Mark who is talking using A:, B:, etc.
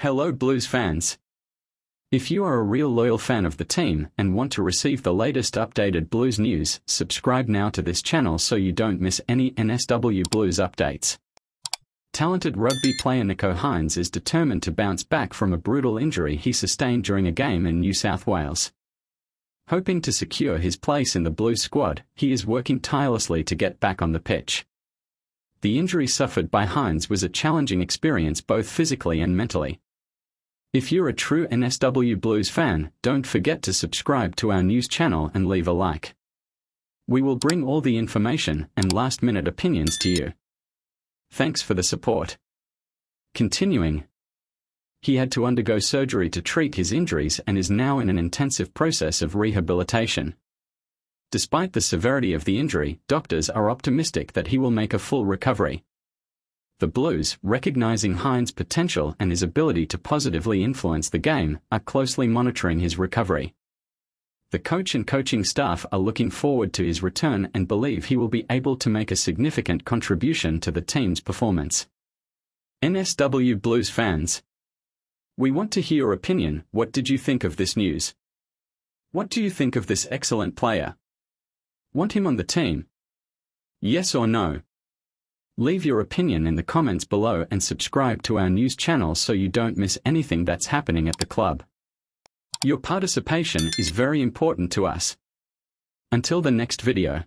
A: Hello Blues fans. If you are a real loyal fan of the team and want to receive the latest updated Blues news, subscribe now to this channel so you don't miss any NSW Blues updates. Talented rugby player Nicho Hynes is determined to bounce back from a brutal injury he sustained during a game in New South Wales. Hoping to secure his place in the Blues squad, he is working tirelessly to get back on the pitch. The injury suffered by Hynes was a challenging experience both physically and mentally. If you're a true NSW Blues fan, don't forget to subscribe to our news channel and leave a like. We will bring all the information and last minute opinions to you. Thanks for the support. Continuing. He had to undergo surgery to treat his injuries and is now in an intensive process of rehabilitation. Despite the severity of the injury, doctors are optimistic that he will make a full recovery. The Blues, recognizing Hynes' potential and his ability to positively influence the game, are closely monitoring his recovery. The coach and coaching staff are looking forward to his return and believe he will be able to make a significant contribution to the team's performance. NSW Blues fans, we want to hear your opinion. What did you think of this news? What do you think of this excellent player? Want him on the team? Yes or no? Leave your opinion in the comments below and subscribe to our news channel so you don't miss anything that's happening at the club. Your participation is very important to us. Until the next video.